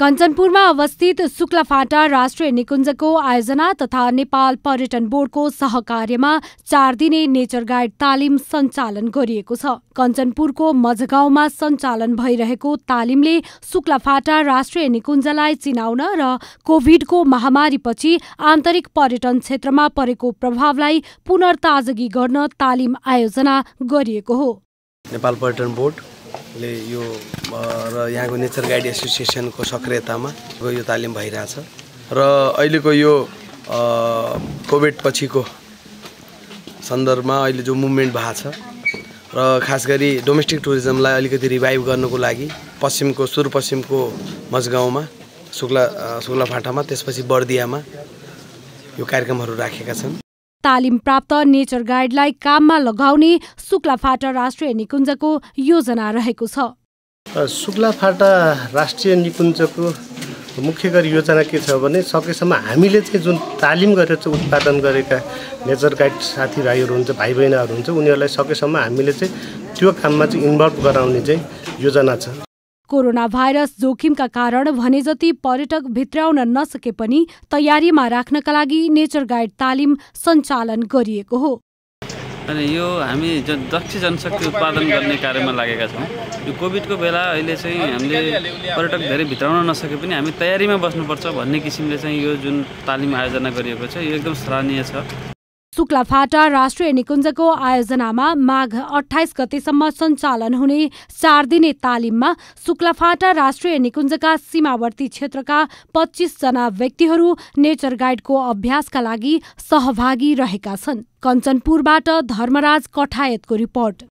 कञ्चनपुरमा अवस्थित शुक्लाफाटा राष्ट्रिय निकुञ्जको आयोजना तथा नेपाल पर्यटन बोर्डको सहकार्यमा चार दिने नेचर गाइड तालिम सञ्चालन गरिएको छ। कञ्चनपुरको मझगाउँमा सञ्चालन भइरहेको तालिमले शुक्लाफाटा राष्ट्रिय निकुञ्जलाई चिनाउन र कोभिडको महामारीपछि आन्तरिक पर्यटन क्षेत्रमा परेको प्रभावलाई पुनर्ताजगी गर्न तालिम आयोजना गरिएको हो। नेपाल पर्यटन बोर्ड ले यो र यहाँको नेचर गाइड एसोसिएसनको सक्रियतामा यो तालिम भइरहेछ। र अहिलेको यो कोभिड पछिको सन्दर्भमा अहिले जो मुभमेन्ट भएको छ र खास गरी डोमेस्टिक टुरिज्मलाई अलिकति रिभाइभ गर्नुको लागि पश्चिमको सुदूरपश्चिमको मजगाउँमा शुक्ला शुक्लाफाटामा त्यसपछि बर्दियामा यो कार्यक्रमहरू राखेका छन्। तालिम प्राप्त नेचर गाइडलाई काममा लगाउने शुक्लाफाटा राष्ट्रिय निकुञ्जको योजना रहेको छ। शुक्लाफाटा राष्ट्रिय निकुञ्जको मुख्य गरी योजना के छ भने सकेसम्म हामीले चाहिँ जुन तालिम गरेर चाहिँ उत्पादन गरेका नेचर गाइड साथीभाइहरू हुन्छ भाइ बहिनीहरू हुन्छ उनीहरूलाई सकेसम्म हामीले चाहिँ त्यो काममा चाहिँ इन्भल्भ गराउने चाहिँ योजना छ। कोरोना भाइरस जोखिमका कारण भने जति पर्यटक भित्राउन नसके पनि तयारीमा राख्नका लागि नेचर गाइड तालिम सञ्चालन गरिएको हो। अनि यो हामी ज दक्ष जनशक्ति उत्पादन गर्ने कार्यमा लागेका छौँ यो कोभिडको बेला अहिले चाहिँ हामीले पर्यटक धेरै भित्राउन नसके पनि हामी तयारीमा बस्नुपर्छ भन्ने किसिमले चाहिँ यो जुन तालिम आयोजना गरिएको छ यो एकदम सराहनीय छ। शुक्लाफाटा राष्ट्रिय निकुञ्जको आयोजनामा माघ अठाइस गतेसम्म सञ्चालन हुने चार दिने तालिममा शुक्लाफाटा राष्ट्रिय निकुञ्जका सीमावर्ती क्षेत्रका पच्चिसजना व्यक्तिहरू नेचर गाइडको अभ्यासका लागि सहभागी रहेका छन्। कञ्चनपुरबाट धर्मराज कठायतको रिपोर्ट।